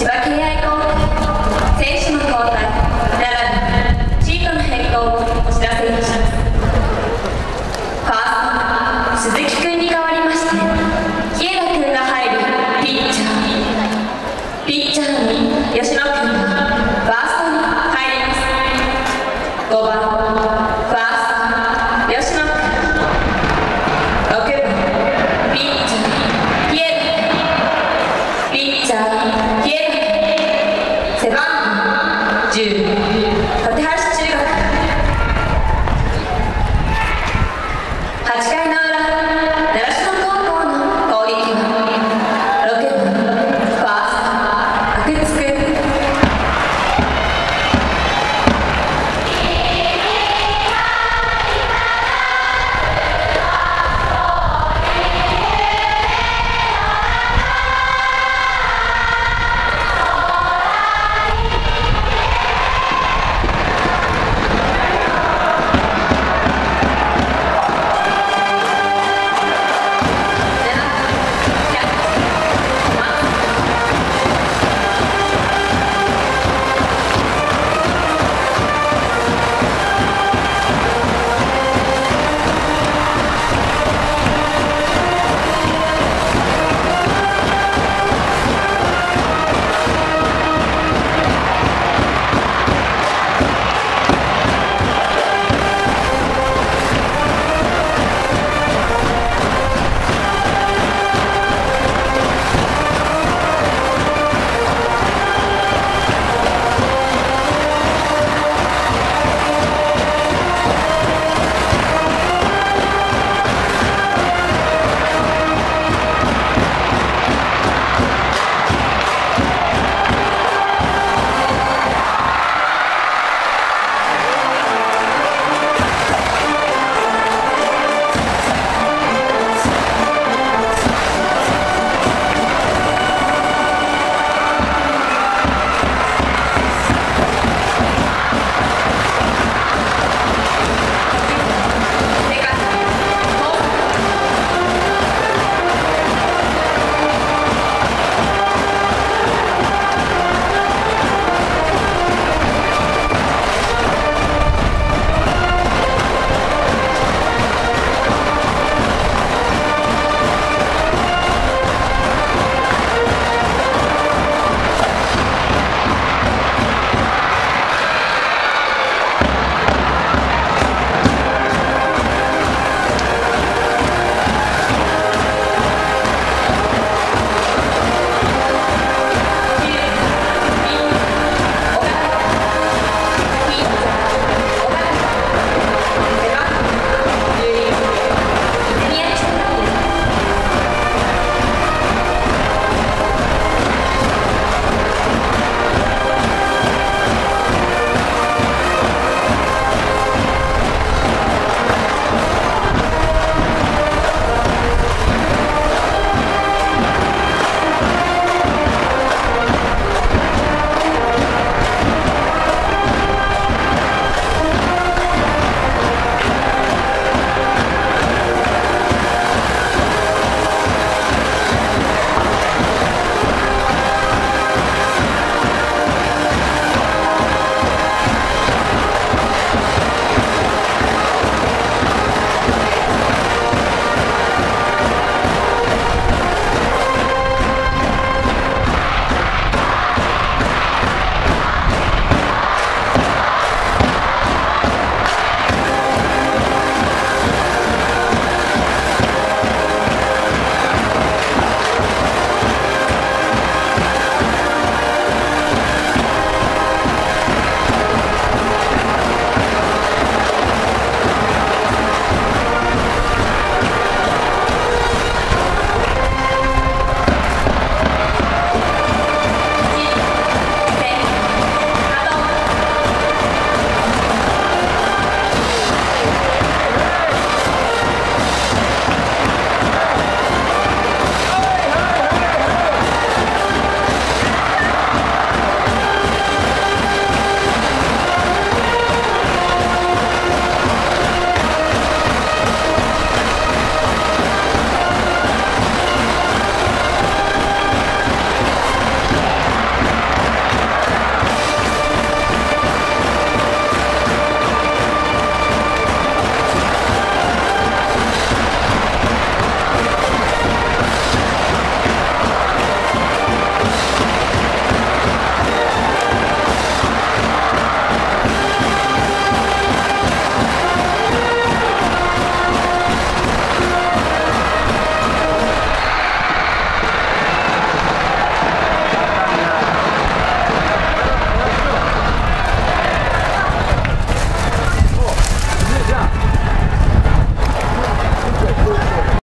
千葉敬愛高校選手の交代並びシートの変更をお知らせいたします。ファースト鈴木君に代わりまして日枝君が入るピッチャーピッチャーに吉野君がファーストに入ります。5番。君ピッ